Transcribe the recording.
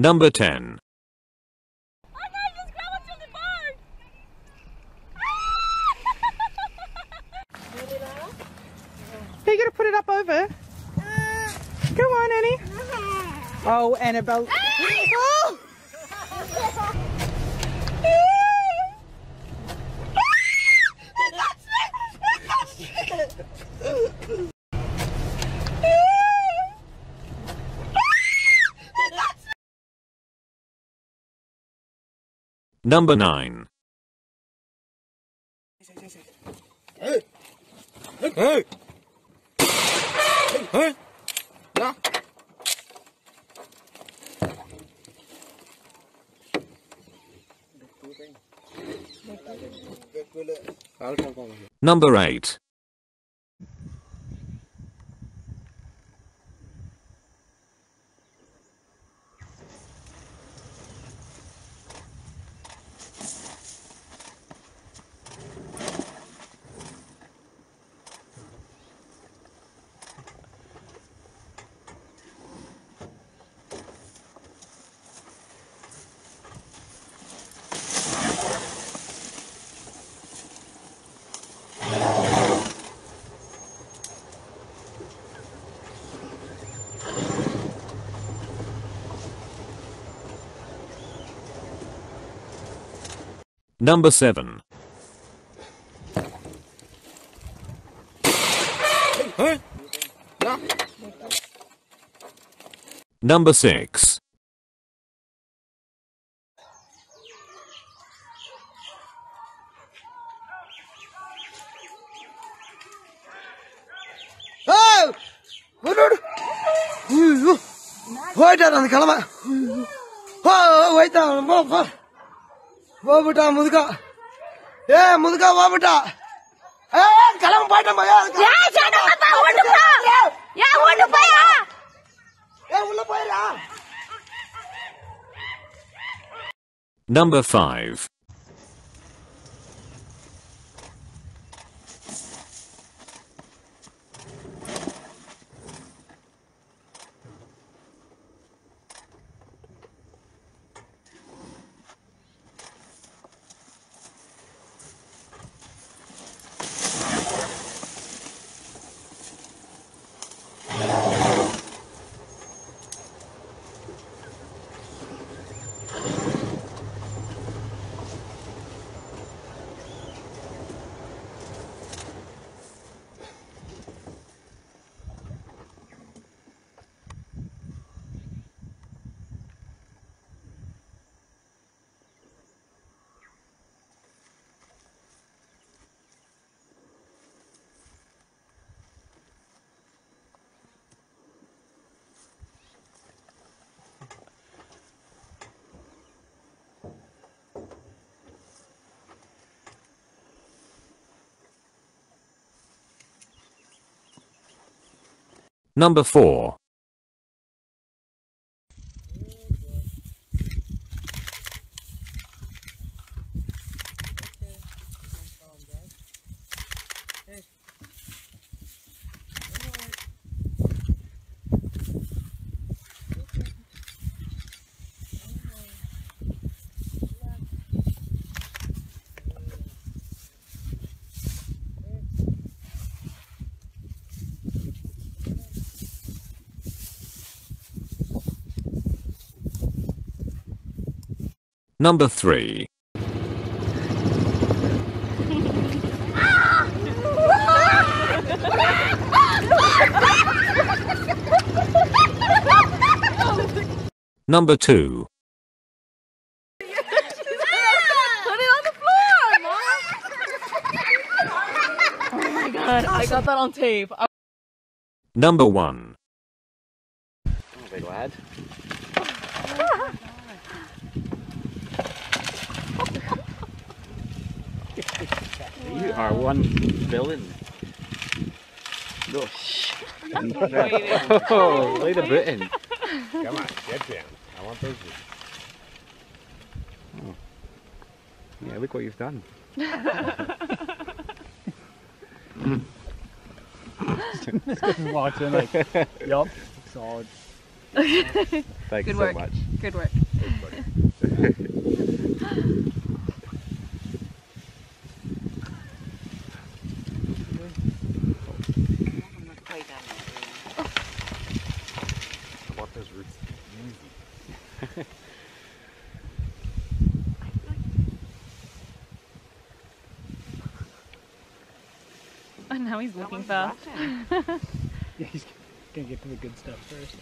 Number 10. Are you going to put it up over? Go on, Annie. Oh, Annabelle. Oh! Number 9. Number 8. Number 7. Number 6. Oh! Wait down on the Wait Oh, wait down. போபிட்டா முதுகா. ஏ முதுகா போபிட்டா ஏ கிளம்ப போயிட்டா ஏ உள்ள போயிடா Number 5. Number 4. Number 3. Number 2. Put it on the floor, Mom. oh my god, I got that on tape. Number 1. Big lad. You are one villain. No, shh. oh, lay the boot in. Come on, get down. I want those. Hmm. Yeah, look what you've done. Watching like, yup, solid. Thanks Good so work. much. Good work. I want those roots easy. And now he's looking fast. Yeah, he's gonna get to the good stuff first.